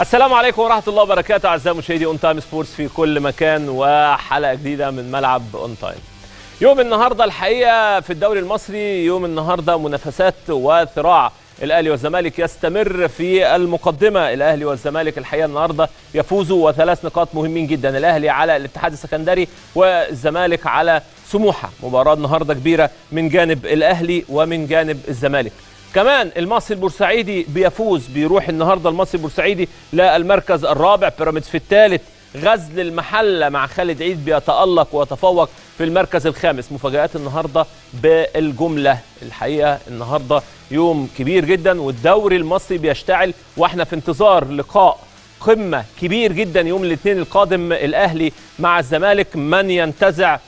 السلام عليكم ورحمة الله وبركاته أعزائي مشاهدي أون تايم سبورتس في كل مكان وحلقة جديدة من ملعب أون تايم. يوم النهارده الحقيقة في الدوري المصري يوم النهارده منافسات وصراع الأهلي والزمالك يستمر في المقدمة الأهلي والزمالك الحقيقة النهارده يفوزوا وثلاث نقاط مهمين جدا الأهلي على الاتحاد السكندري والزمالك على سموحة مباراة النهارده كبيرة من جانب الأهلي ومن جانب الزمالك. كمان المصري البورسعيدي بيفوز بيروح النهارده المصري البورسعيدي للمركز الرابع بيراميدز في الثالث غزل المحلة مع خالد عيد بيتألق ويتفوق في المركز الخامس. مفاجآت النهارده بالجملة. الحقيقة النهارده يوم كبير جدا والدوري المصري بيشتعل وإحنا في انتظار لقاء قمة كبير جدا يوم الاثنين القادم. الأهلي مع الزمالك من ينتزع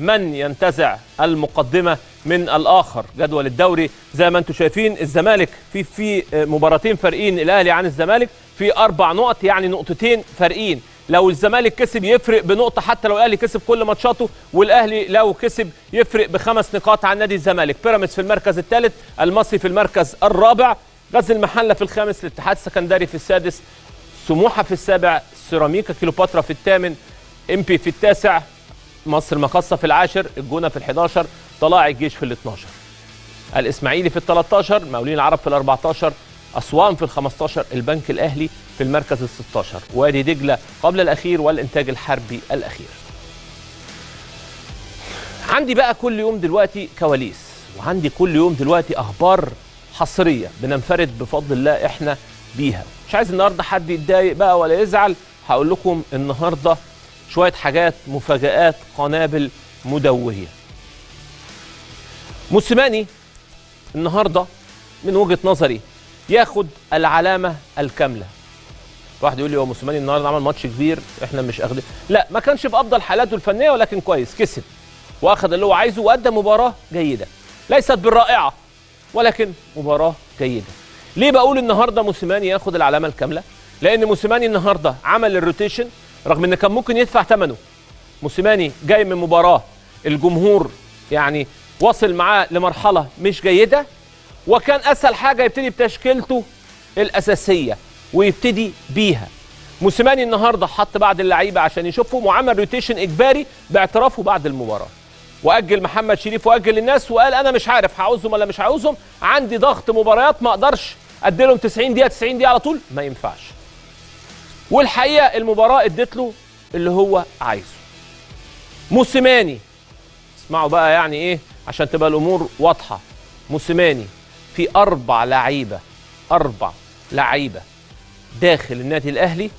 من ينتزع المقدمة من الآخر؟ جدول الدوري زي ما أنتم شايفين الزمالك في في مباراتين فارقين الأهلي عن الزمالك في أربع نقط يعني نقطتين فارقين. لو الزمالك كسب يفرق بنقطة حتى لو الأهلي كسب كل ماتشاته والأهلي لو كسب يفرق بخمس نقاط عن نادي الزمالك. بيراميدز في المركز الثالث المصري في المركز الرابع غزل المحلة في الخامس الاتحاد السكندري في السادس سموحة في السابع سيراميكا كيلوباترا في الثامن امبي في التاسع مصر مقصة في العاشر الجونة في ال11 طلائع الجيش في ال12 الإسماعيلي في ال13 مقاولين العرب في ال14 أسوان في ال15 البنك الأهلي في المركز ال16 وادي دجلة قبل الأخير والإنتاج الحربي الأخير. عندي بقى كل يوم دلوقتي كواليس وعندي كل يوم دلوقتي أخبار حصرية بننفرد بفضل الله إحنا بيها. مش عايز النهاردة حد يتضايق بقى ولا يزعل هقول لكم النهارده شوية حاجات مفاجآت قنابل مدوية موسيماني النهارده من وجهة نظري ياخد العلامة الكاملة. واحد يقول لي هو موسيماني النهارده عمل ماتش كبير إحنا مش أخدين. لا ما كانش بأفضل حالاته الفنية ولكن كويس كسب. واخد اللي هو عايزه وادى مباراة جيدة. ليست بالرائعة ولكن مباراة جيدة. ليه بقول النهارده موسيماني ياخد العلامة الكاملة؟ لأن موسيماني النهارده عمل ال rotation رغم إن كان ممكن يدفع ثمنه. موسيماني جاي من مباراة. الجمهور يعني وصل معاه لمرحلة مش جيدة. وكان أسهل حاجة يبتدي بتشكيلته الأساسية ويبتدي بيها. موسيماني النهارده حط بعض اللعيبة عشان يشوفهم وعمل rotation إجباري باعترافه بعد المباراة. وأجل محمد شريف وأجل الناس وقال أنا مش عارف هعوزهم ولا مش هعوزهم. عندي ضغط مباريات ما أقدرش أديلهم 90 دقيقة 90 دقيقة على طول. ما ينفعش. والحقيقة المباراة ادت له اللي هو عايزه. موسيماني. اسمعوا بقى يعني إيه؟ عشان تبقى الأمور واضحة. موسيماني في أربع لعيبة أربع لعيبة داخل النادي الأهلي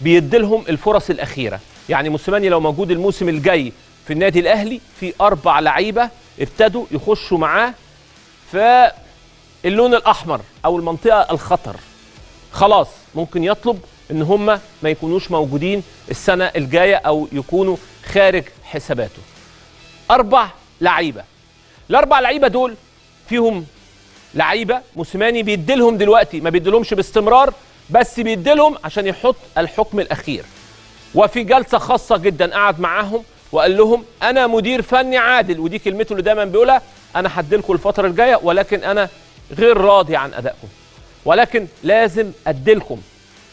بيديلهم الفرص الأخيرة. يعني موسيماني لو موجود الموسم الجاي في النادي الأهلي في أربع لعيبة ابتدوا يخشوا معاه في اللون الأحمر أو المنطقة الخطر. خلاص ممكن يطلب إن هم ما يكونوش موجودين السنة الجاية أو يكونوا خارج حساباته. أربع لعيبة. الأربع لعيبة دول فيهم لعيبة موسيماني بيديلهم دلوقتي ما بيديلهمش باستمرار بس بيديلهم عشان يحط الحكم الأخير. وفي جلسة خاصة جدا قعد معاهم وقال لهم أنا مدير فني عادل ودي كلمته اللي دايما بيقولها أنا هديلكم الفترة الجاية ولكن أنا غير راضي عن أدائكم. ولكن لازم أديلكم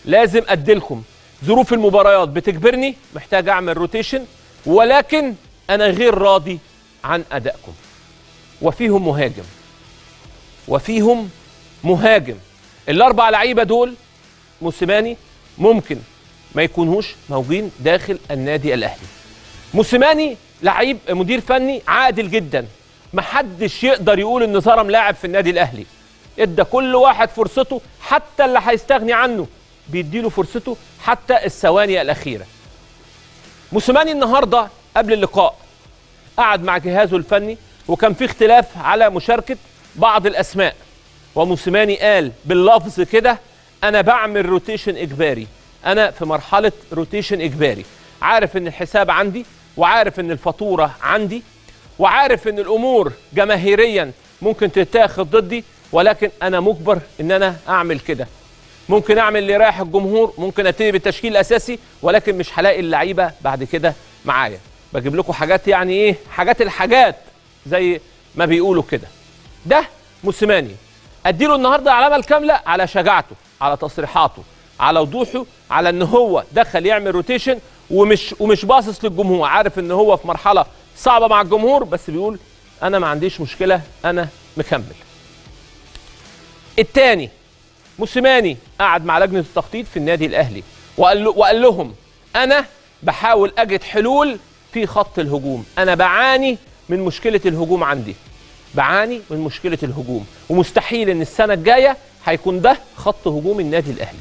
لازم أديلكم. ظروف المباريات بتجبرني محتاج أعمل روتيشن ولكن أنا غير راضي عن أدائكم. وفيهم مهاجم. وفيهم مهاجم. الأربع لعيبة دول موسيماني ممكن ما يكونوش موجودين داخل النادي الأهلي. موسيماني لعيب مدير فني عادل جدا. محدش يقدر يقول إن ظلم لاعب في النادي الأهلي. إدى كل واحد فرصته حتى اللي هيستغني عنه بيديله فرصته حتى الثواني الأخيرة. موسيماني النهارده قبل اللقاء قعد مع جهازه الفني وكان في اختلاف على مشاركة بعض الأسماء. وموسيماني قال باللفظ كده أنا بعمل rotation إجباري. أنا في مرحلة rotation إجباري. عارف إن الحساب عندي وعارف إن الفاتورة عندي وعارف إن الأمور جماهيريا ممكن تتاخد ضدي ولكن أنا مجبر إن أنا أعمل كده. ممكن أعمل اللي رايح الجمهور ممكن أبتدي بالتشكيل الأساسي ولكن مش هلاقي اللعيبة بعد كده معايا. بجيب لكم حاجات يعني إيه حاجات الحاجات زي ما بيقولوا كده. ده موسيماني. أديله النهارده العلامه الكاملة على شجاعته على تصريحاته على وضوحه على إن هو دخل يعمل روتيشن ومش ومش باصص للجمهور. عارف إن هو في مرحلة صعبة مع الجمهور بس بيقول أنا ما عنديش مشكلة أنا مكمل. الثاني موسيماني قعد مع لجنة التخطيط في النادي الأهلي وقال له وقال لهم أنا بحاول أجد حلول في خط الهجوم. أنا بعاني من مشكلة الهجوم عندي. بعاني من مشكلة الهجوم. ومستحيل إن السنة الجاية هيكون ده خط هجوم النادي الأهلي.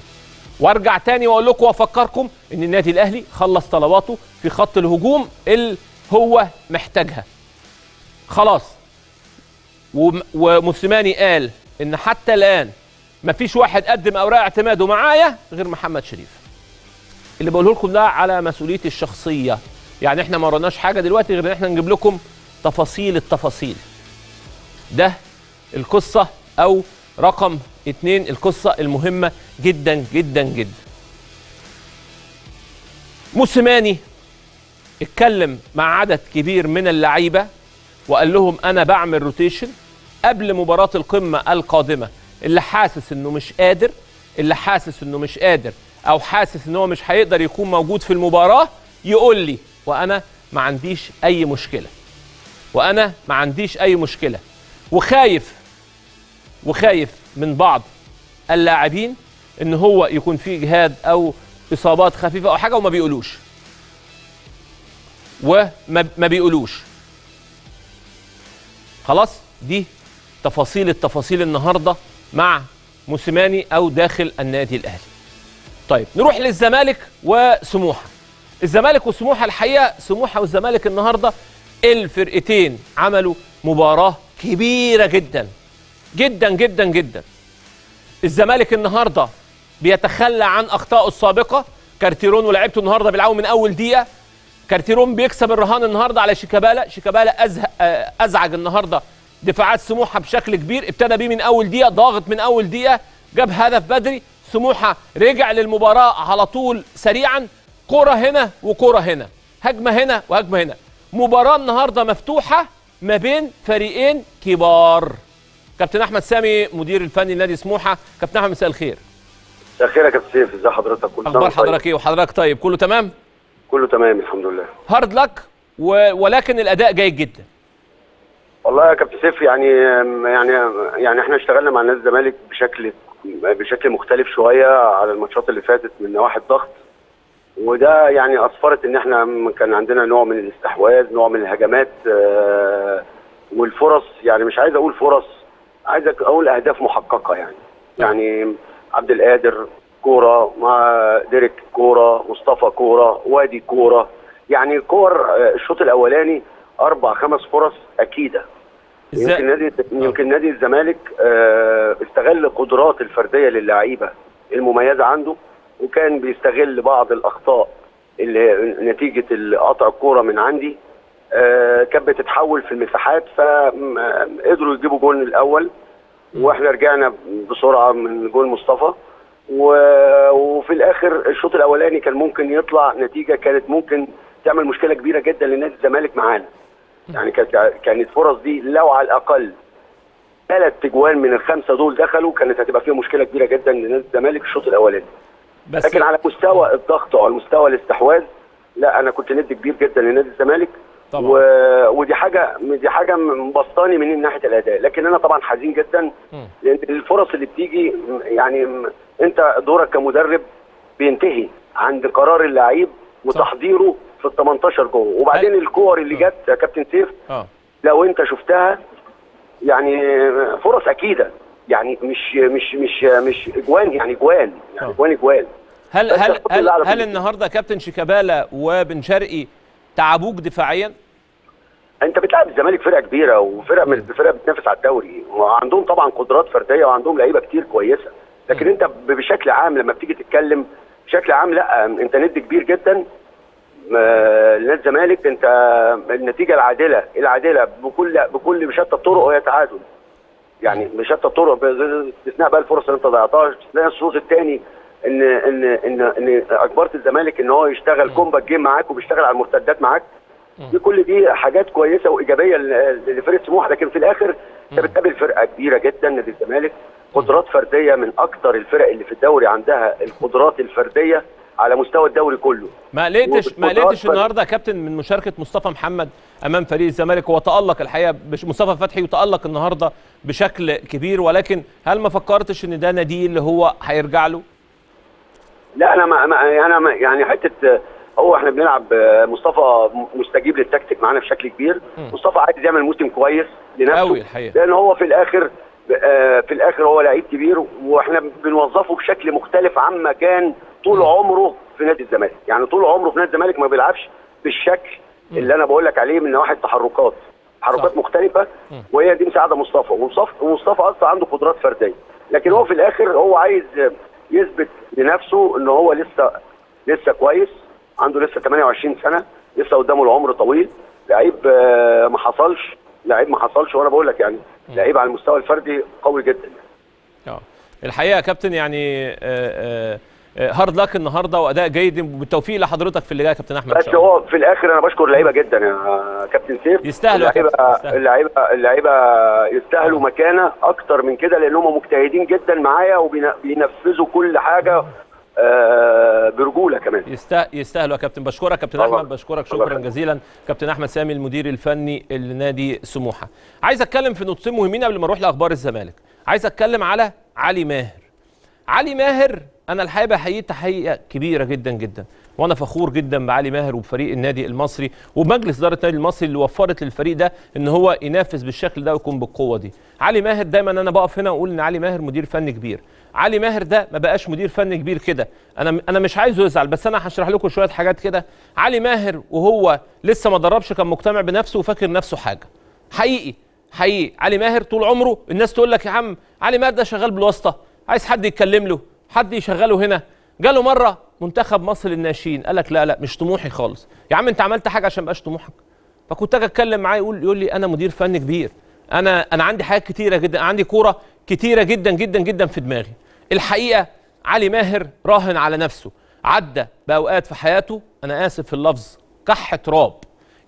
وأرجع تاني وأقول لكم وأفكركم إن النادي الأهلي خلص طلباته في خط الهجوم اللي هو محتاجها. خلاص. وم- وموسيماني قال إن حتى الآن مفيش واحد قدم اوراق اعتماده معايا غير محمد شريف. اللي بقوله لكم ده على مسؤوليتي الشخصية. يعني إحنا ما وراناش حاجة دلوقتي غير إن إحنا نجيب لكم تفاصيل التفاصيل. ده القصة أو رقم اتنين القصة المهمة جدا جدا جدا. موسيماني اتكلم مع عدد كبير من اللعيبة وقال لهم أنا بعمل روتيشن قبل مباراة القمة القادمة. اللي حاسس إنه مش قادر اللي حاسس إنه مش قادر أو حاسس إن هو مش هيقدر يكون موجود في المباراة يقول لي وأنا ما عنديش أي مشكلة. وأنا ما عنديش أي مشكلة. وخايف وخايف من بعض اللاعبين إن هو يكون فيه إجهاد أو إصابات خفيفة أو حاجة وما بيقولوش. وما ما بيقولوش. خلاص؟ دي تفاصيل التفاصيل النهارده. مع موسيماني أو داخل النادي الأهلي. طيب نروح للزمالك وسموحة. الزمالك وسموحة الحقيقة سموحة والزمالك النهارده الفرقتين عملوا مباراة كبيرة جدا جدا جدا جدا. الزمالك النهارده بيتخلى عن أخطائه السابقة. كارتيرون ولاعيبته النهارده بيلعبوا من أول دقيقة. كارتيرون بيكسب الرهان النهارده على شيكابالا. شيكابالا. آه، أزعج النهارده دفاعات سموحة بشكل كبير. ابتدى بيه من أول دقيقة ضاغط من أول دقيقة جاب هدف بدري. سموحة رجع للمباراة على طول سريعا. كرة هنا وكرة هنا. هجمة هنا وهجمة هنا. مباراة النهارده مفتوحة ما بين فريقين كبار. كابتن أحمد سامي مدير الفني لنادي سموحة. كابتن أحمد مساء الخير. مساء الخير يا كابتن سيف. ازي حضرتك؟ كل أخبار طيب. حضرتك إيه وحضرتك؟ طيب كله تمام؟ كله تمام الحمد لله. hard luck و... ولكن الأداء جيد جدا. والله يا كابتن سيف يعني يعني يعني إحنا اشتغلنا مع نادي الزمالك بشكل بشكل مختلف شوية على الماتشات اللي فاتت من نواحي الضغط. وده يعني أسفرت إن إحنا كان عندنا نوع من الاستحواذ نوع من الهجمات آه، والفرص يعني مش عايز أقول فرص عايز أقول أهداف محققة يعني. يعني عبد القادر كورة مع ديريك كورة مصطفى كورة وادي كورة. يعني كور آه، الشوط الأولاني أربع خمس فرص أكيدة. يمكن نادي يمكن نادي الزمالك آه، استغل قدرات الفردية للعيبة المميزة عنده وكان بيستغل بعض الأخطاء اللي نتيجة قطع الكورة من عندي آه، كانت بتتحول في المساحات فقدروا يجيبوا جول الأول وإحنا رجعنا بسرعة من جول مصطفى وفي الآخر الشوط الأولاني كان ممكن يطلع نتيجة كانت ممكن تعمل مشكلة كبيرة جدا لنادي الزمالك معانا. يعني كانت كانت فرص دي لو على الأقل ثلاث تجوان من الخمسة دول دخلوا كانت هتبقى فيها مشكلة كبيرة جدا لنادي الزمالك الشوط الأولاني بس لكن على مستوى الضغط وعلى مستوى الاستحواذ لا أنا كنت ند كبير جدا لنادي الزمالك طبعا. و... ودي حاجة دي حاجة مبسطاني من ناحية الأداء لكن أنا طبعا حزين جدا. لأن الفرص اللي بتيجي يعني أنت دورك كمدرب بينتهي عند قرار اللعيب وتحضيره في ال 18 جوه. وبعدين الكور اللي جت يا كابتن سيف آه. لو انت شفتها يعني فرص أكيدة. يعني مش مش مش مش اجوان يعني اجوان يعني آه. اجوان اجوان هل هل هل, هل النهارده كابتن شيكابالا وبن شرقي تعبوك دفاعيا؟ انت بتلعب الزمالك فرقة كبيرة وفرقة من الفرق بتنافس على الدوري. وعندهم طبعا قدرات فردية وعندهم لعيبة كتير كويسة. لكن انت بشكل عام لما بتيجي تتكلم بشكل عام لا انت ند كبير جدا. لنادي الزمالك انت النتيجة العادلة العادلة بكل بكل بشتى الطرق وهي تعادل. يعني بشتى الطرق باستثناء بقى الفرص اللي انت ضيعتها باستثناء الشوط الثاني ان ان ان ان اجبرت الزمالك ان هو يشتغل compact game معاك وبيشتغل على المرتدات معاك. دي كل دي حاجات كويسة وإيجابية ل- لفرقه سموحه لكن في الآخر انت بتقابل فرقة كبيرة جدا نادي الزمالك. قدرات فردية من أكتر الفرق اللي في الدوري عندها القدرات الفردية على مستوى الدوري كله ما قلقتش ما فرق. النهارده يا كابتن من مشاركة مصطفى محمد أمام فريق الزمالك هو تألق الحقيقة بش- مصطفى فتحي وتالق النهارده بشكل كبير ولكن هل ما فكرتش إن ده نادي اللي هو هيرجع له؟ لا أنا ما ما- أنا ما يعني حتة هو إحنا بنلعب آه، مصطفى مستجيب للتكتيك معانا بشكل كبير. مصطفى عايز يعمل موسم كويس لنفسه قوي الحقيقة لأن هو في الآخر آه، في الآخر هو لعيب كبير وإحنا بنوظفه بشكل مختلف عما كان طول. عمره في نادي الزمالك. يعني طول عمره في نادي الزمالك ما بيلعبش بالشكل اللي أنا بقول لك عليه من نواحي التحركات. تحركات. مختلفة. وهي دي مساعدة مصطفى. ومصطفى ومصطفى أصلا عنده قدرات فردية. لكن هو في الآخر هو عايز يثبت لنفسه إن هو لسه لسه كويس عنده لسه 28 سنة لسه قدامه العمر طويل. لعيب آه، ما حصلش. لعيب ما حصلش وأنا بقول لك يعني لعيب على المستوى الفردي قوي جدا. آه. الحقيقة يا كابتن يعني hard luck النهارده وأداء جيد وبالتوفيق لحضرتك في اللي جاي يا كابتن أحمد بس. هو في الآخر أنا بشكر اللعيبة جدا يا كابتن سيف. يستاهلوا اللعيبه. اللعيبه اللعيبة يستاهلوا مكانة أكتر من كده لأن هم مجتهدين جدا معايا وبينفذوا كل حاجة آه، برجولة كمان. يستا- يستاهلوا يا كابتن. بشكرك كابتن. أحمد. بشكرك. الله شكرا يخليك. جزيلا. كابتن أحمد سامي المدير الفني لنادي سموحة. عايز أتكلم في نقطتين مهمين قبل ما أروح لأخبار الزمالك. عايز أتكلم على علي ماهر. علي ماهر أنا الحقيقة بحييه تحية كبيرة جدا جدا. وأنا فخور جدا بعلي ماهر وبفريق النادي المصري ومجلس إدارة النادي المصري اللي وفرت للفريق ده إن هو ينافس بالشكل ده ويكون بالقوة دي. علي ماهر دايما أنا بقف هنا وأقول إن علي ماهر مدير فني كبير. علي ماهر ده ما بقاش مدير فني كبير كده. أنا أنا مش عايزه يزعل بس أنا هشرح لكم شوية حاجات كده. علي ماهر وهو لسه ما دربش كان مقتنع بنفسه وفاكر نفسه حاجة. حقيقي حقيقي. علي ماهر طول عمره الناس تقول لك يا عم علي ماهر ده شغال بالواسطة. عايز حد يتكلم له حد يشغله هنا. جاله مرة منتخب مصر للناشئين قال لك لا لا مش طموحي خالص. يا عم أنت عملت حاجة عشان مبقاش طموحك؟ فكنت أجي أتكلم معاه يقول يقول لي أنا مدير فني كبير. أنا أنا عندي حاجات كتيرة جدا عندي كورة كتيرة جدا جدا جدا في دماغي. الحقيقة علي ماهر راهن على نفسه. عدى باوقات في حياته. أنا آسف في اللفظ. كح تراب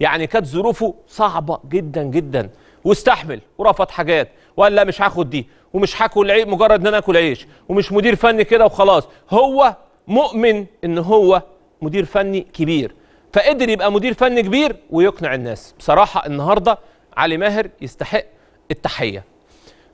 يعني كانت ظروفه صعبة جدا جدا. واستحمل ورفض حاجات. وقال لا مش هاخد دي. ومش هاكل عيش. مجرد إن أنا آكل عيش. ومش مدير فني كده وخلاص. هو مؤمن إن هو مدير فني كبير. فقدر يبقى مدير فني كبير ويقنع الناس. بصراحة النهارده علي ماهر يستحق التحية.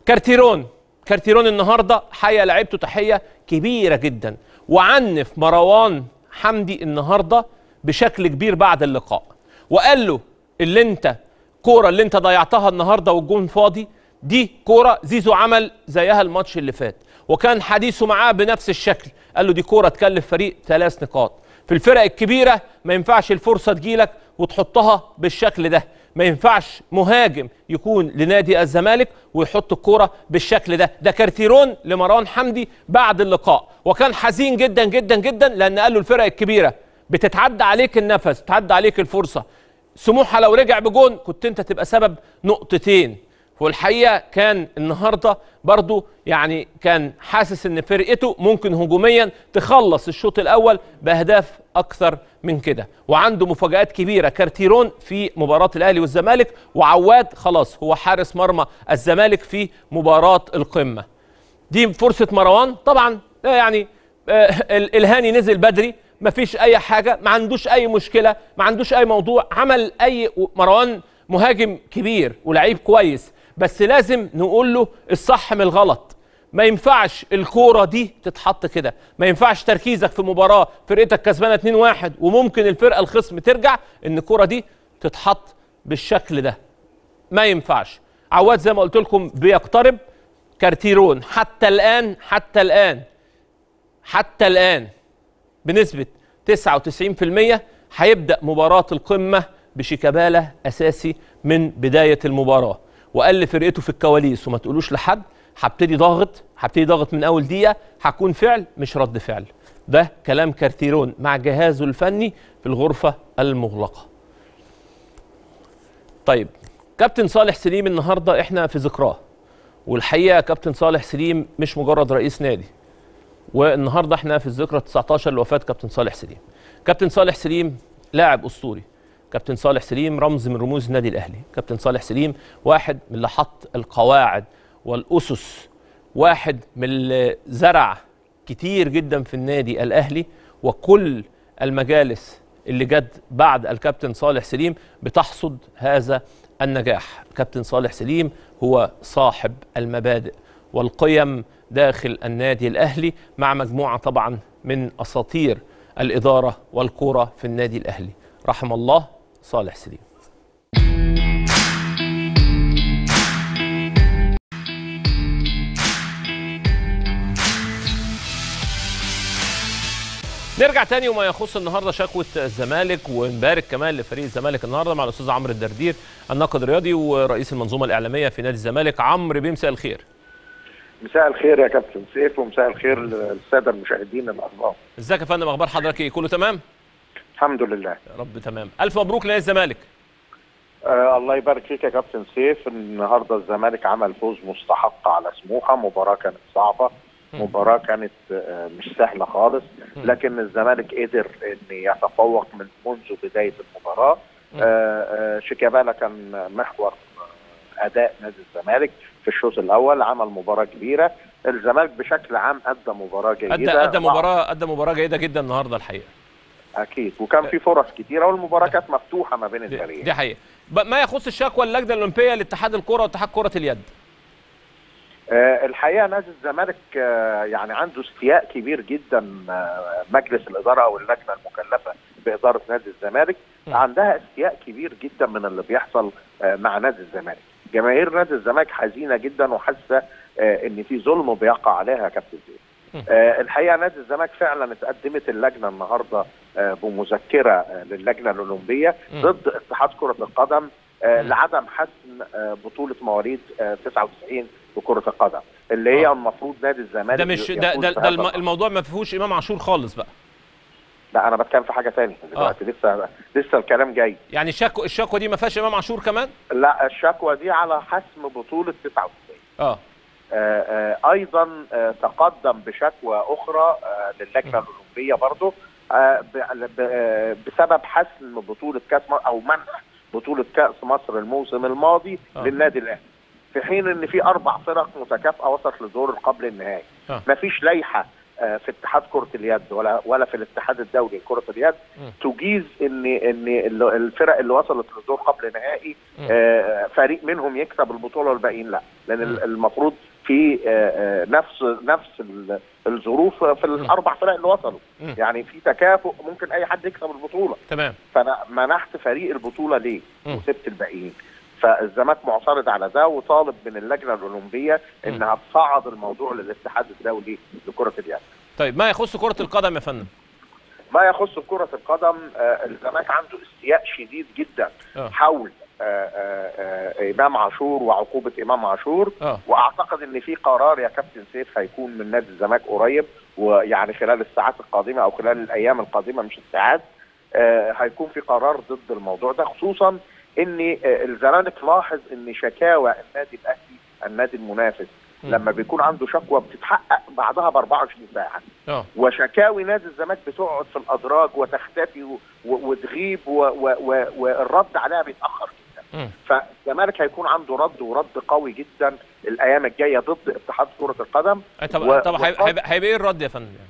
كارتيرون. كارتيرون النهارده. حيا لعبته تحية كبيرة جدا. وعنف مروان حمدي النهارده بشكل كبير بعد اللقاء. وقال له اللي انت كورة اللي انت ضيعتها النهارده والجون فاضي دي كورة زيزو عمل زيها الماتش اللي فات. وكان حديثه معاه بنفس الشكل. قال له دي كورة تكلف فريق ثلاث نقاط. في الفرق الكبيرة ما ينفعش الفرصة تجيلك وتحطها بالشكل ده. ما ينفعش مهاجم يكون لنادي الزمالك ويحط الكوره بالشكل ده. ده كارتيرون لمروان حمدي بعد اللقاء. وكان حزين جدا جدا جدا لأن قال له الفرق الكبيرة بتتعدى عليك النفس بتعدى عليك الفرصة. سموحة لو رجع بجون كنت أنت تبقى سبب نقطتين. والحقيقة كان النهارده برضو يعني كان حاسس إن فرقته ممكن هجوميا تخلص الشوط الأول بأهداف أكثر من كده. وعنده مفاجآت كبيرة. كارتيرون في مباراة الأهلي والزمالك وعواد خلاص هو حارس مرمى الزمالك في مباراة القمة. دي فرصة مروان. طبعا يعني آه، ال- الهاني نزل بدري. مفيش أي حاجة ما عندوش أي مشكلة ما عندوش أي موضوع. عمل أي مروان مهاجم كبير ولعيب كويس. بس لازم نقول له الصح من الغلط. ما ينفعش الكورة دي تتحط كده. ما ينفعش تركيزك في مباراة فرقتك كسبانة 2-1 وممكن الفرقة الخصم ترجع إن الكورة دي تتحط بالشكل ده. ما ينفعش. عواد زي ما قلت لكم بيقترب. كارتيرون حتى الآن حتى الآن حتى الآن بنسبة 99% هيبدأ مباراة القمة بشيكابالا أساسي من بداية المباراة. وقال لفرقته في الكواليس وما تقولوش لحد هبتدي ضاغط هبتدي ضاغط من أول دقيقة هكون فعل مش رد فعل. ده كلام كارتيرون مع جهازه الفني في الغرفة المغلقة. طيب كابتن صالح سليم النهارده إحنا في ذكراه. والحقيقة كابتن صالح سليم مش مجرد رئيس نادي. والنهاردة إحنا في الذكرى 19 لوفاة كابتن صالح سليم. كابتن صالح سليم لاعب أسطوري. كابتن صالح سليم رمز من رموز النادي الأهلي. كابتن صالح سليم واحد من اللي حط القواعد والأسس واحد من اللي زرع كتير جدا في النادي الأهلي وكل المجالس اللي جت بعد الكابتن صالح سليم بتحصد هذا النجاح. كابتن صالح سليم هو صاحب المبادئ والقيم داخل النادي الأهلي مع مجموعة طبعا من أساطير الإدارة والكورة في النادي الأهلي. رحم الله صالح سليم. نرجع تاني وما يخص النهارده شكوى الزمالك ونبارك كمان لفريق الزمالك النهارده مع الأستاذ عمرو الدردير الناقد الرياضي ورئيس المنظومة الإعلامية في نادي الزمالك. عمرو بيه مساء الخير. مساء الخير يا كابتن سيف ومساء الخير للسادة المشاهدين الاربعه إزيك يا فندم؟ أخبار حضرتك إيه؟ كله تمام؟ الحمد لله. يا رب تمام. ألف مبروك لنادي الزمالك. آه الله يبارك فيك يا كابتن سيف. النهارده الزمالك عمل فوز مستحق على سموحة. مباراة كانت صعبة. مباراة كانت آه مش سهلة خالص. لكن الزمالك قدر إن يتفوق من منذ بداية المباراة. آه آه شيكابالا كان محور أداء نادي الزمالك في الشوط الأول. عمل مباراة كبيرة. الزمالك بشكل عام أدى مباراة جيدة. أدى ادى مباراة أدى مباراة جيدة جدا النهارده الحقيقة. أكيد. وكان في فرص كتيرة والمباراه كانت مفتوحة ما بين الفريقين دي حقيقة. ما يخص الشكوى اللجنة الأولمبية لاتحاد الكرة واتحاد كرة اليد؟ آه الحقيقة نادي الزمالك آه يعني عنده استياء كبير جدا آه مجلس الإدارة أو اللجنة المكلفة بإدارة نادي الزمالك. عندها استياء كبير جدا من اللي بيحصل مع نادي الزمالك. جماهير نادي الزمالك حزينة جدا وحاسة إن في ظلم بيقع عليها كابتن زيد. الحقيقة نادي الزمالك فعلا اتقدمت اللجنة النهارده بمذكرة للجنة الأولمبية ضد اتحاد كرة القدم لعدم حسم بطولة مواليد 99 بكره القدم اللي هي المفروض نادي الزمالك ده مش ده ده, ده الم- الموضوع ما فيهوش إمام عاشور خالص بقى. لا أنا بتكلم في حاجة ثانية دلوقتي لسه لسه الكلام جاي. يعني الشكوى الشكوى دي ما فيهاش إمام عاشور كمان؟ لا الشكوى دي على حسم بطولة 99 آه آه، آه، أيضا آه، تقدم بشكوى أخرى آه، للجنة الأولمبية برضه آه، آه، بسبب حسم بطولة كأس مصر أو منع بطولة كأس مصر الموسم الماضي آه. للنادي الأهلي في حين إن في أربع فرق متكافئة وصلت لدور قبل النهائي آه. مفيش لائحة آه، في اتحاد كرة اليد ولا ولا في الاتحاد الدولي لكرة اليد. تجيز ان إن ال- الفرق اللي وصلت للدور قبل نهائي. آه، فريق منهم يكسب البطولة والباقيين لا لأن ال- المفروض في آه، آه، نفس نفس ال- الظروف في الأربع فرق اللي وصلوا. يعني في تكافؤ ممكن أي حد يكسب البطولة. تمام. فأنا منحت فريق البطولة ليه. وسبت الباقيين. فالزمالك معترض على ده وطالب من اللجنة الأولمبية إنها تصعد الموضوع للاتحاد الدولي لكرة اليد. طيب ما يخص كرة القدم يا فندم؟ ما يخص كرة القدم آه، الزمالك عنده استياء شديد جدا آه. حول إمام عاشور وعقوبة إمام عاشور آه وأعتقد إن في قرار يا كابتن سيف هيكون من نادي الزمالك قريب ويعني خلال الساعات القادمة أو خلال الأيام القادمة مش الساعات آه، هيكون في قرار ضد الموضوع ده خصوصا إن آه، الزمالك لاحظ إن شكاوى النادي الأهلي النادي المنافس. لما بيكون عنده شكوى بتتحقق بعدها ب 24 ساعة وشكاوي نادي الزمالك بتقعد في الأدراج وتختفي وتغيب والرد عليها بيتأخر. فالزمالك هيكون عنده رد ورد قوي جدا الأيام الجاية ضد اتحاد كرة القدم طب و- طب هيبقى إيه الرد يا فندم يعني؟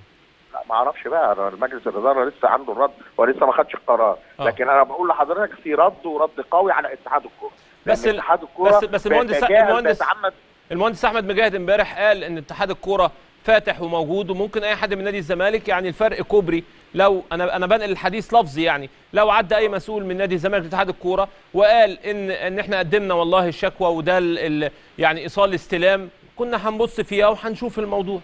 لا، ما أعرفش بقى مجلس الإدارة لسه عنده الرد ولسه ما خدش القرار آه. لكن أنا بقول لحضرتك في رد ورد قوي على اتحاد الكره بس اتحاد الكره بس- بس المهندس- المهندس- المهندس أحمد مجاهد امبارح قال إن اتحاد الكورة فاتح وموجود وممكن أي حد من نادي الزمالك يعني الفرق كوبري. لو أنا أنا بنقل الحديث لفظي يعني. لو عدى أي مسؤول من نادي الزمالك لاتحاد الكورة وقال إن إن إحنا قدمنا والله الشكوى وده ال يعني إيصال استلام كنا هنبص فيها وهنشوف الموضوع.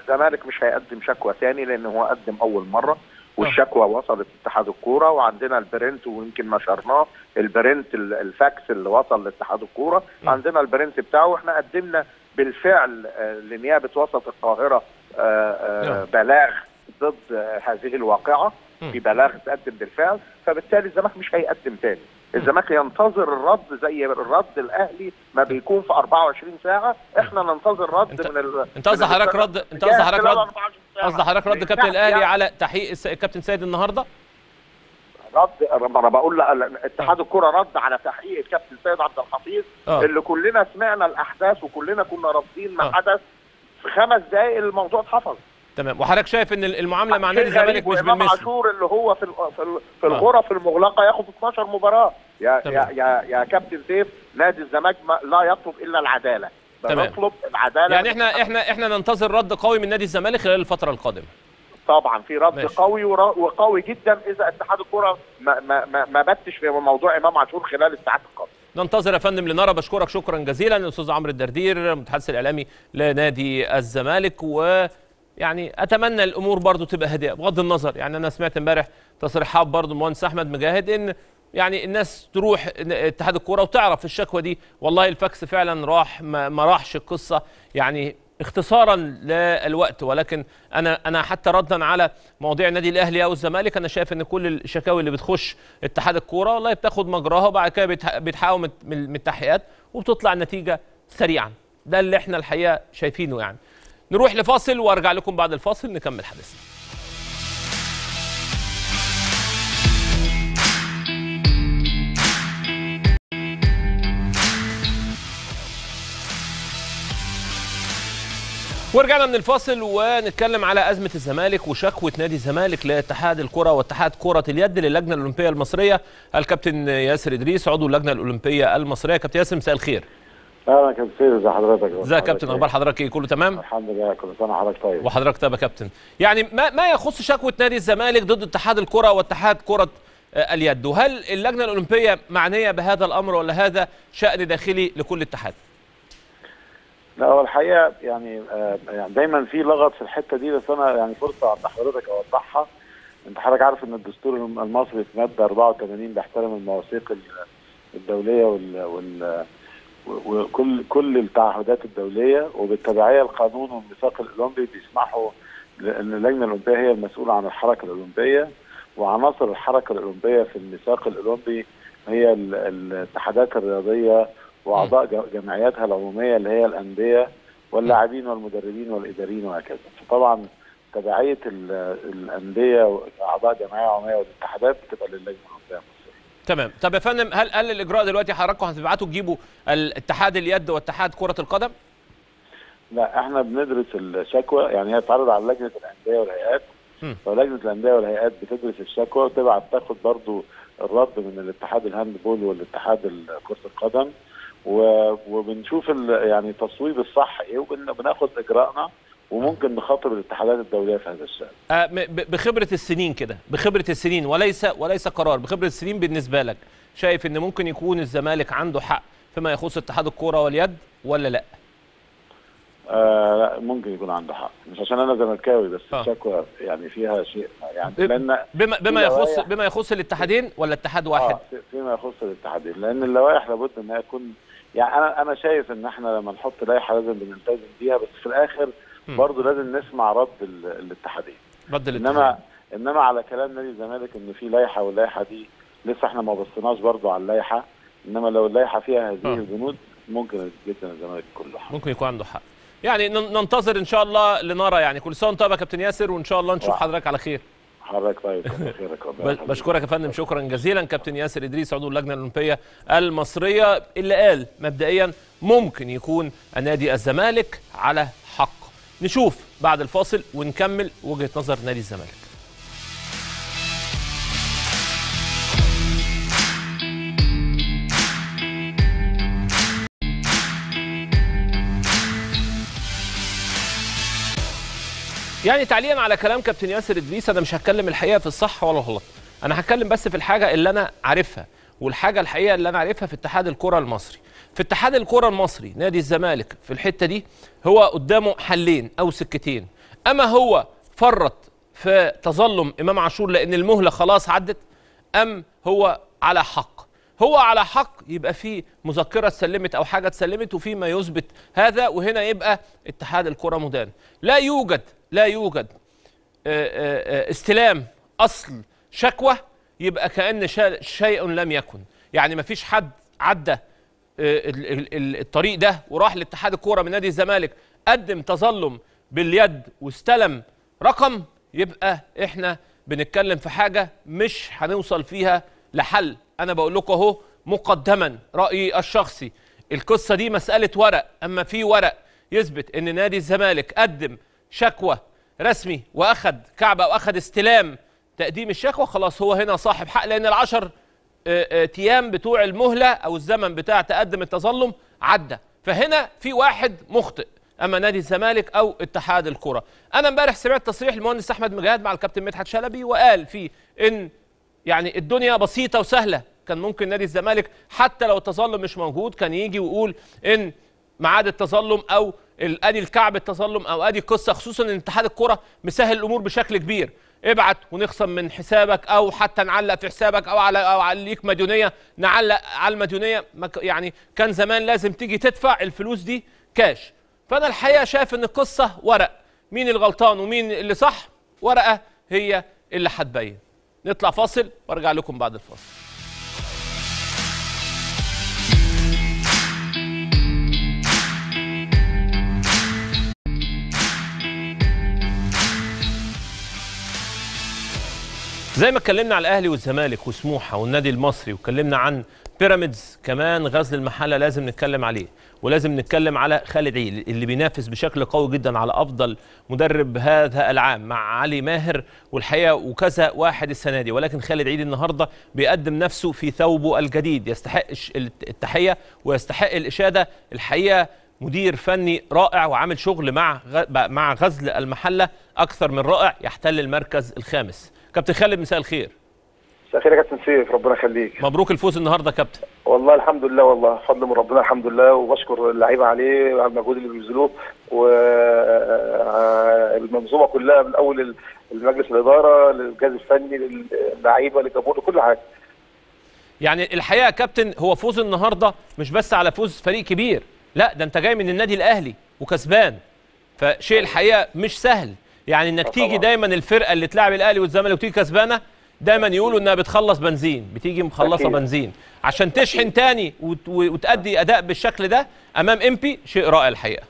الزمالك مش هيقدم شكوى ثاني لأن هو قدم أول مرة والشكوى وصلت اتحاد الكورة وعندنا ال print ويمكن نشرناه ال print ال- الفاكس اللي وصل لاتحاد الكورة. عندنا ال print بتاعه وإحنا قدمنا بالفعل آه، لنيابة وسط القاهرة آه، آه، نعم. بلاغ ضد هذه الواقعة. في بلاغ اتقدم بالفعل فبالتالي الزمالك مش هيقدم تاني الزمالك ينتظر الرد زي الرد الأهلي ما بيكون في 24 ساعة إحنا ننتظر رد انت- من ال انت قصدي من حضرتك رد انت قصدي حضرتك رد 24 ساعة. قصدي حضرتك رد كابتن الأهلي يعني. على تحقيق الكابتن سيد النهارده رد أنا بقول اتحاد الكرة رد على تحقيق الكابتن سيد عبد الحفيظ آه. اللي كلنا سمعنا الأحداث وكلنا كنا رافضين ما آه. حدث في خمس دقائق الموضوع اتحفظ. تمام. وحضرتك شايف إن المعاملة مع نادي الزمالك مش بالمثل عاشور اللي هو في في, في الغرف المغلقة ياخد 12 مباراة. يا يا تمام. يا, يا كابتن سيف نادي الزمالك ما- لا يطلب إلا العدالة. تمام. بنطلب العدالة يعني إحنا إحنا إحنا ننتظر رد قوي من نادي الزمالك خلال الفترة القادمة. طبعا في رد ماشي. قوي وقوي جدا إذا اتحاد الكرة ما ما ما, ما بتش في موضوع إمام عاشور خلال الساعات القادمة. ننتظر يا فندم لنرى. بشكرك شكرا جزيلا الاستاذ عمرو الدردير المتحدث الإعلامي لنادي الزمالك و يعني أتمنى الأمور برضو تبقى هادئة بغض النظر. يعني أنا سمعت إمبارح تصريحات برضو المهندس أحمد مجاهد إن يعني الناس تروح اتحاد الكوره وتعرف الشكوى دي. والله الفاكس فعلا راح ما, ما راحش القصة. يعني اختصارا للوقت ولكن أنا أنا حتى ردا على مواضيع النادي الأهلي أو الزمالك أنا شايف إن كل الشكاوي اللي بتخش اتحاد الكورة والله بتاخد مجراها وبعد كده بيتح- بيتحققوا من التحقيقات وبتطلع النتيجة سريعا. ده اللي إحنا الحقيقة شايفينه يعني. نروح لفاصل وأرجع لكم بعد الفاصل نكمل حديثنا. ورجعنا من الفاصل ونتكلم على أزمة الزمالك وشكوى نادي الزمالك لاتحاد الكرة واتحاد كرة اليد للجنة الأولمبية المصرية الكابتن ياسر إدريس عضو اللجنة الأولمبية المصرية. كابتن ياسر مساء الخير. أهلا كابتن سيد ازي حضرتك؟ ازيك يا كابتن؟ أخبار حضرتك إيه؟ كله تمام؟ الحمد لله كل سنه وحضرتك طيب؟ وحضرتك طيب يا كابتن. يعني ما ما يخص شكوى نادي الزمالك ضد اتحاد الكرة واتحاد كرة آه، اليد؟ وهل اللجنة الأولمبية معنية بهذا الأمر ولا هذا شأن داخلي لكل اتحاد؟ لا هو الحقيقة يعني آه يعني دايما في لغط في الحتة دي بس أنا يعني فرصة عند حضرتك أوضحها. أنت حضرتك عارف إن الدستور المصري في مادة 84 بيحترم المواثيق ال- الدولية وال, وال وكل كل التعهدات الدولية وبالتبعية القانون والميثاق الأولمبي بيسمحوا لأن اللجنة الأولمبية هي المسؤولة عن الحركة الأولمبية وعناصر الحركة الأولمبية في الميثاق الأولمبي هي ال- الاتحادات الرياضية وأعضاء جمعياتها العمومية اللي هي الأندية واللاعبين والمدربين والإداريين وهكذا. فطبعا تبعية ال- الأندية وأعضاء جمعية عمومية والاتحادات بتبقى للجنة المصرية. تمام. طب يا فندم هل هل الإجراء دلوقتي حضراتكم هتبعتوا تجيبوا الاتحاد اليد واتحاد كرة القدم؟ لا إحنا بندرس الشكوى يعني هي بتعرض على لجنة الأندية والهيئات. فلجنه الأندية والهيئات بتدرس الشكوى وتبعت تاخد برضو الرد من الاتحاد الهاندبول والاتحاد ال- كرة القدم. وبنشوف يعني تصويب الصح إيه وبناخد إجراءنا وممكن نخاطب الاتحادات الدولية في هذا الشأن. آه، بخبرة السنين كده بخبرة السنين وليس وليس قرار بخبرة السنين بالنسبة لك. شايف إن ممكن يكون الزمالك عنده حق فيما يخص اتحاد الكورة واليد ولا لا؟ آه لا ممكن يكون عنده حق. مش عشان أنا زملكاوي بس آه. الشكوى يعني فيها شيء يعني لأن بما بما يخص بما يخص الاتحادين ولا اتحاد واحد؟ آه في- فيما يخص الاتحادين لأن اللوائح لابد إنها تكون يعني أنا أنا شايف إن إحنا لما نحط لائحة لازم بنلتزم بيها بس في الآخر. برضه لازم نسمع رد ال- الاتحادين رد الاتحاد انما إنما على كلام نادي الزمالك إن في لائحة واللائحة دي لسه إحنا ما بصيناش برضه على اللائحة إنما لو اللائحة فيها هذه آه. البنود ممكن جدا الزمالك يكون له حق ممكن يكون عنده حق يعني نن- ننتظر إن شاء الله لنرى يعني كل سنة وأنت طيب يا كابتن ياسر وإن شاء الله نشوف. حضرتك على خير حضرتك طيب خيرك. بشكرك يا فندم شكرا جزيلا. كابتن ياسر إدريس عضو اللجنة الأولمبية المصرية. اللي قال مبدئيا ممكن يكون نادي الزمالك على حق نشوف بعد الفاصل ونكمل وجهة نظر نادي الزمالك. يعني تعليقا على كلام كابتن ياسر إدريس أنا مش هتكلم الحقيقة في الصح ولا الغلط. أنا هتكلم بس في الحاجة اللي أنا عارفها والحاجة الحقيقة اللي أنا عارفها في اتحاد الكرة المصري. في اتحاد الكرة المصري نادي الزمالك في الحتة دي هو قدامه حلين أو سكتين. أما هو فرط في تظلم إمام عاشور لأن المهلة خلاص عدت أم هو على حق؟ هو على حق يبقى في مذكرة اتسلمت أو حاجة اتسلمت وفي ما يثبت هذا وهنا يبقى اتحاد الكرة مدان. لا يوجد لا يوجد آه، آه، آه، استلام أصل شكوى يبقى كأن شيء لم يكن. يعني ما فيش حد عدى ال- ال- ال- الطريق ده وراح لاتحاد الكورة من نادي الزمالك قدم تظلم باليد واستلم رقم يبقى إحنا بنتكلم في حاجة مش هنوصل فيها لحل. أنا بقول لكم أهو مقدما رأيي الشخصي. القصة دي مسألة ورق. أما في ورق يثبت إن نادي الزمالك قدم شكوى رسمي واخد كعبة واخد استلام تقديم الشكوى خلاص هو هنا صاحب حق لأن العشر آه، آه، أيام بتوع المهلة أو الزمن بتاع تقدم التظلم عدى. فهنا في واحد مخطئ أما نادي الزمالك أو اتحاد الكرة. أنا امبارح سمعت تصريح المهندس أحمد مجاهد مع الكابتن مدحت شلبي وقال فيه إن يعني الدنيا بسيطة وسهلة. كان ممكن نادي الزمالك حتى لو التظلم مش موجود كان يجي ويقول إن ميعاد التظلم أو آدي الكعب التظلم أو آدي قصه خصوصا إن اتحاد الكرة مسهل الأمور بشكل كبير. ابعت ونخصم من حسابك أو حتى نعلق في حسابك أو على أو عليك مديونية نعلق على المديونية. يعني كان زمان لازم تيجي تدفع الفلوس دي كاش فأنا الحقيقة شايف إن القصة ورق. مين الغلطان ومين اللي صح؟ ورقة هي اللي هتبين. نطلع فاصل وأرجع لكم بعد الفاصل. زي ما اتكلمنا على الأهلي والزمالك وسموحة والنادي المصري واتكلمنا عن بيراميدز كمان غزل المحلة لازم نتكلم عليه. ولازم نتكلم على خالد عيد اللي بينافس بشكل قوي جدا على أفضل مدرب هذا العام مع علي ماهر والحقيقة وكذا واحد السنة دي. ولكن خالد عيد النهارده بيقدم نفسه في ثوبه الجديد. يستحق التحية ويستحق الإشادة. الحقيقة مدير فني رائع وعامل شغل مع مع غزل المحلة أكثر من رائع. يحتل المركز الخامس. كابتن خالد مساء الخير. مساء الخير يا كابتن سيف ربنا يخليك. مبروك الفوز النهارده كابتن. والله الحمد لله والله فضل من ربنا الحمد لله. وبشكر اللعيبة عليه على المجهود اللي بيبذلوه والمنظومه كلها من أول المجلس الإدارة للجهاز الفني للعيبة للجمهور لكل حاجة. يعني الحقيقة يا كابتن هو فوز النهارده مش بس على فوز فريق كبير لا ده انت جاي من النادي الأهلي وكسبان. فشيء الحقيقة مش سهل. يعني إنك آه تيجي. دايما الفرقة اللي تلعب الأهلي والزمالك وتيجي كسبانة دايما يقولوا إنها بتخلص بنزين بتيجي مخلصة أكيد. بنزين. عشان تشحن تاني وت- وتأدي أداء بالشكل ده أمام إمبي شيء رائع الحقيقة.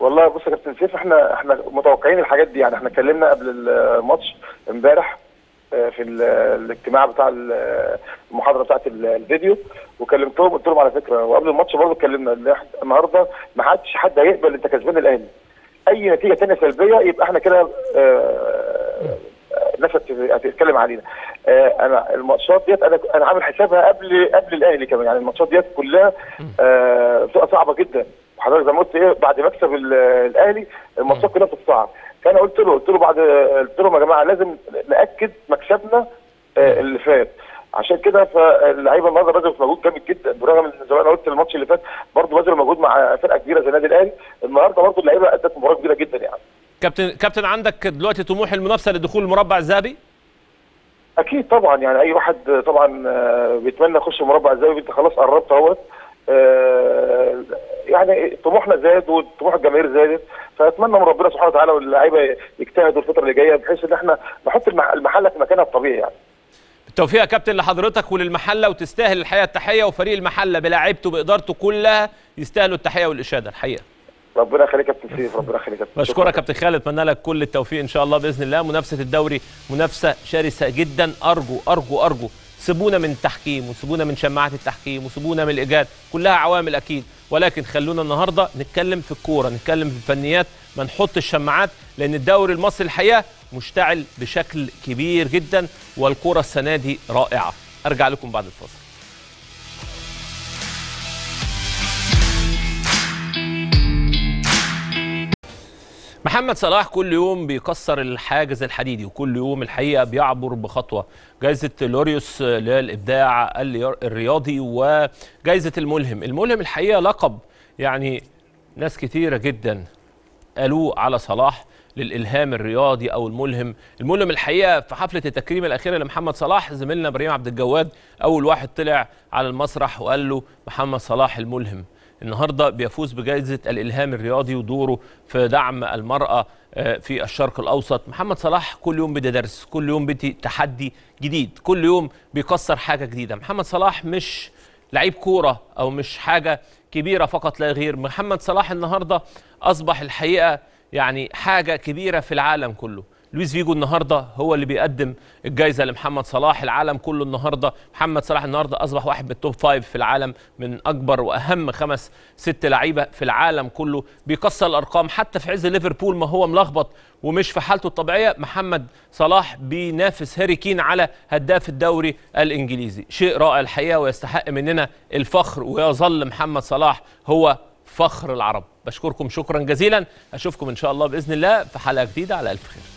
والله بص يا كابتن سيف إحنا إحنا متوقعين الحاجات دي. يعني إحنا اتكلمنا قبل الماتش إمبارح آه، في ال- الاجتماع بتاع ال- المحاضرة بتاعت ال- الفيديو وكلمتهم قلت لهم على فكرة وقبل الماتش برضه اتكلمنا النهارده ما حدش حد هيقبل إنت كسبان الأهلي. أي نتيجة ثانية سلبية يبقى إحنا كده آه، الناس هت- هتتكلم علينا. آه، أنا الماتشات ديت أنا أنا عامل حسابها قبل قبل الأهلي كمان. يعني الماتشات ديت كلها آه، بتبقى صعبة جدا. وحضرتك زي ما قلت إيه بعد مكسب ال- الأهلي الماتشات كلها بتتصعب فأنا قلت له قلت له بعد قلت لهم يا جماعة لازم نأكد مكسبنا آه، اللي فات. عشان كده فاللعيبه النهارده بذلوا مجهود جامد جدا برغم إن زي ما أنا قلت الماتش اللي فات برضه بذلوا مجهود مع فرقه كبيره زي النادي الأهلي النهارده برضه اللعيبه ادت مباراه كبيره جدا يعني. كابتن كابتن عندك دلوقتي طموح المنافسه لدخول المربع الذهبي؟ أكيد طبعا يعني أي واحد طبعا آه، بيتمنى يخش المربع الذهبي أنت خلاص قربت أهوت. آه، يعني طموحنا زاد وطموح الجماهير زادت فأتمنى من ربنا سبحانه وتعالى واللعيبة يجتهدوا الفترة اللي جاية بحيث إن إحنا نحط المح- المحلة في مكانها الطبيعي يعني. بالتوفيق يا كابتن لحضرتك وللمحلة وتستاهل الحقيقة التحية وفريق المحلة بلاعيبته بإدارته كلها يستاهلوا التحية والاشاده الحقيقة. ربنا يخليك يا كابتن سيف ربنا يخليك يا كابتن. بشكرك يا كابتن خالد أتمنى لك كل التوفيق إن شاء الله بإذن الله. منافسة الدوري منافسة شرسة جدا. أرجو أرجو أرجو. سيبونا من التحكيم وسيبونا من شماعات التحكيم وسيبونا من الإيجاد. كلها عوامل أكيد. ولكن خلونا النهارده نتكلم في الكورة نتكلم في الفنيات ما نحط الشماعات لأن الدوري المصري الحقيقة مشتعل بشكل كبير جدا والكوره السنة دي رائعة. أرجع لكم بعد الفاصل. محمد صلاح كل يوم بيكسر الحاجز الحديدي وكل يوم الحقيقة بيعبر بخطوة. جائزه لوريوس للإبداع الريا- الرياضي وجائزه الملهم. الملهم الحقيقة لقب. يعني ناس كتيرة جدا قالوه على صلاح. للإلهام الرياضي أو الملهم. الملهم الحقيقة في حفلة التكريم الأخيرة لمحمد صلاح زميلنا إبراهيم عبد الجواد أول واحد طلع على المسرح وقال له محمد صلاح الملهم النهارده بيفوز بجائزة الإلهام الرياضي ودوره في دعم المرأة آه، في الشرق الأوسط. محمد صلاح كل يوم بدي درس كل يوم بدي تحدي جديد كل يوم بيكسر حاجة جديدة. محمد صلاح مش لعيب كورة أو مش حاجة كبيرة فقط لا غير. محمد صلاح النهارده أصبح الحقيقة يعني حاجة كبيرة في العالم كله. لويس فيجو النهارده هو اللي بيقدم الجائزه لمحمد صلاح. العالم كله النهارده محمد صلاح النهارده أصبح واحد من ال top five في العالم من أكبر وأهم خمس ست لعيبة في العالم كله. بيكسر الأرقام حتى في عز ليفربول ما هو ملخبط ومش في حالته الطبيعية محمد صلاح بينافس هاري كين على هداف الدوري الإنجليزي. شيء رائع الحقيقة ويستحق مننا الفخر ويظل محمد صلاح هو فخر العرب. بشكركم شكرا جزيلا. أشوفكم إن شاء الله بإذن الله في حلقة جديدة على ألف خير.